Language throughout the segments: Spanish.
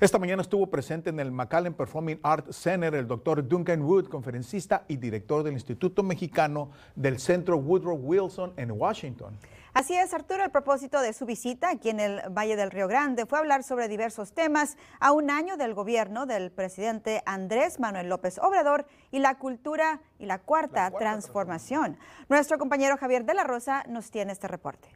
Esta mañana estuvo presente en el McAllen Performing Arts Center el doctor Duncan Wood, conferencista y director del Instituto Mexicano del Centro Woodrow Wilson en Washington. Así es, Arturo, el propósito de su visita aquí en el Valle del Río Grande fue hablar sobre diversos temas a un año del gobierno del presidente Andrés Manuel López Obrador y la cultura y la cuarta, transformación. Nuestro compañero Javier de la Rosa nos tiene este reporte.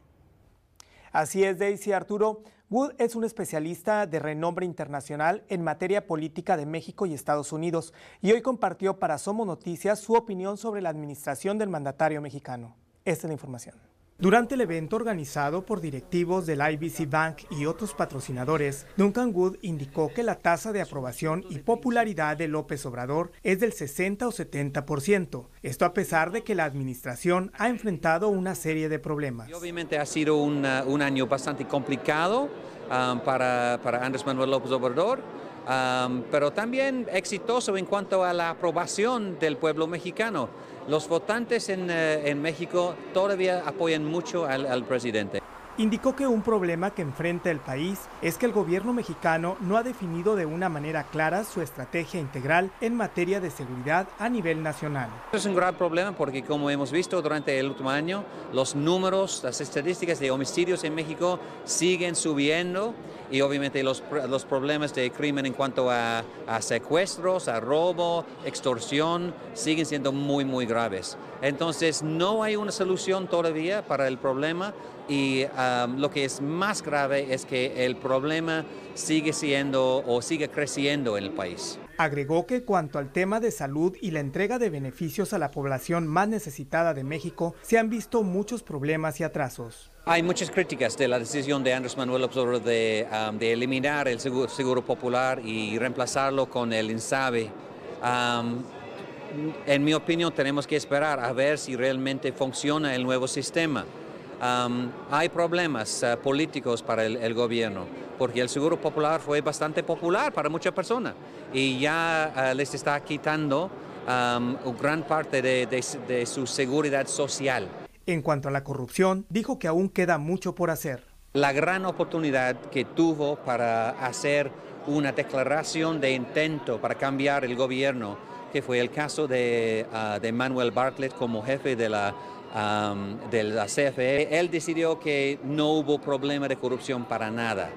Así es, Daisy Arturo. Wood es un especialista de renombre internacional en materia política de México y Estados Unidos y hoy compartió para Somos Noticias su opinión sobre la administración del mandatario mexicano. Esta es la información. Durante el evento organizado por directivos del IBC Bank y otros patrocinadores, Duncan Wood indicó que la tasa de aprobación y popularidad de López Obrador es del 60 o 70%. Esto a pesar de que la administración ha enfrentado una serie de problemas. obviamente ha sido un año bastante complicado um, para, para Andrés Manuel López Obrador. Um, pero también exitoso en cuanto a la aprobación del pueblo mexicano. Los votantes en, eh, en México todavía apoyan mucho al, al presidente. Indicó que un problema que enfrenta el país es que el gobierno mexicano no ha definido de una manera clara su estrategia integral en materia de seguridad a nivel nacional. Es un gran problema porque como hemos visto durante el último año, los números, las estadísticas de homicidios en México siguen subiendo y obviamente los, los problemas de crimen en cuanto a, a secuestros, a robo, extorsión, siguen siendo muy, muy graves. Entonces no hay una solución todavía para el problema y um, lo que es más grave es que el problema sigue siendo o sigue creciendo en el país. Agregó que cuanto al tema de salud y la entrega de beneficios a la población más necesitada de México, se han visto muchos problemas y atrasos. Hay muchas críticas de la decisión de Andrés Manuel López de, um, de eliminar el seguro, popular y reemplazarlo con el INSABE. Um, en mi opinión tenemos que esperar a ver si realmente funciona el nuevo sistema hay problemas eh, políticos para el, gobierno, porque el Seguro Popular fue bastante popular para muchas personas y ya eh, les está quitando gran parte de su seguridad social. En cuanto a la corrupción, dijo que aún queda mucho por hacer. La gran oportunidad que tuvo para hacer una declaración de intento para cambiar el gobierno, que fue el caso de, ah, de Manuel Bartlett como jefe de la de la CFE, él decidió que no hubo problema de corrupción para nada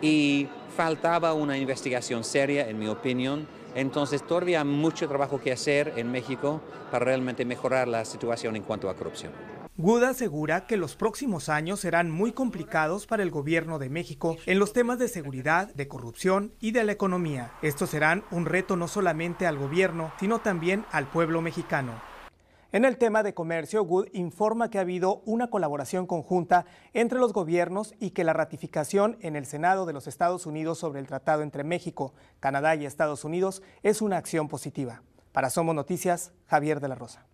y faltaba una investigación seria, en mi opinión. Entonces todavía hay mucho trabajo que hacer en México para realmente mejorar la situación en cuanto a corrupción. Guda asegura que los próximos años serán muy complicados para el gobierno de México en los temas de seguridad, de corrupción y de la economía. Estos serán un reto no solamente al gobierno, sino también al pueblo mexicano. En el tema de comercio, Wood informa que ha habido una colaboración conjunta entre los gobiernos y que la ratificación en el Senado de los Estados Unidos sobre el tratado entre México, Canadá y Estados Unidos es una acción positiva. Para Somos Noticias, Javier de la Rosa.